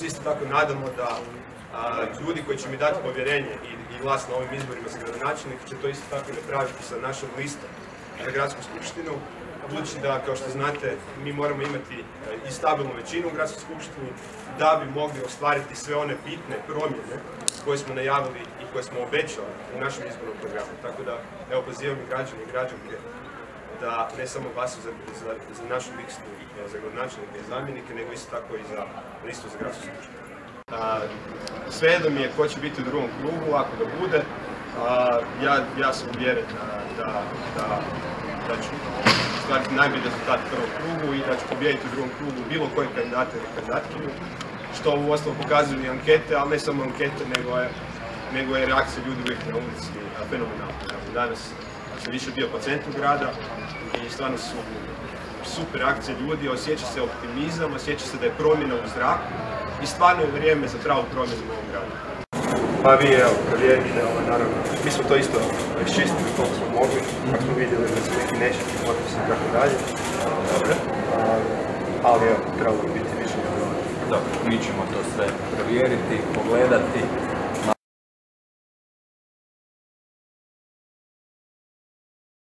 se isto tako nadamo da ljudi koji će mi dati povjerenje i, i glas na ovim izborima za gradonačelnika će to isto tako napraviti sa našom listom za gradsku skupštinu. Budući da, kao što znate, mi moramo imati e, i stabilnu većinu u gradskoj skupštini da bi mogli ostvariti sve one bitne promjene koje smo najavili i koje smo obećali u našem izbornom programu. Tako da, evo, pozivam i građane i građanke da ne samo glasuju za, za, za našu listu za gradonačelnike i zamjenike, nego isto tako i za listu za gradsku skupštinu. Svejedno mi je ko će biti u drugom krugu, ako da bude. ja, ja sam uvjeren da, da, da, da ću stvariti najbolji rezultat u prvom krugu i da ću pobijediti u drugom krugu bilo koji kandidat ili kandidatkinju, što u osnovu pokazuju i ankete, ali ne samo ankete, nego je, nego je reakcija ljudi uvijek na ulici fenomenalna. Danas sam više bio po centru grada i stvarno su super akcije ljudi, osjeća se optimizam, osjeća se da je promjena u zraku i stvarno je vrijeme za pravu promjenu u ovom gradu. Pa vi, evo, provjerite, ovaj, naravno, mi smo to isto iščistili koliko smo mogli, kako smo vidjeli da su neki nečetni potpisi i tako dalje. Dobro. Ali evo, trebalo biti više Dobro, mi ćemo to sve provjeriti, pogledati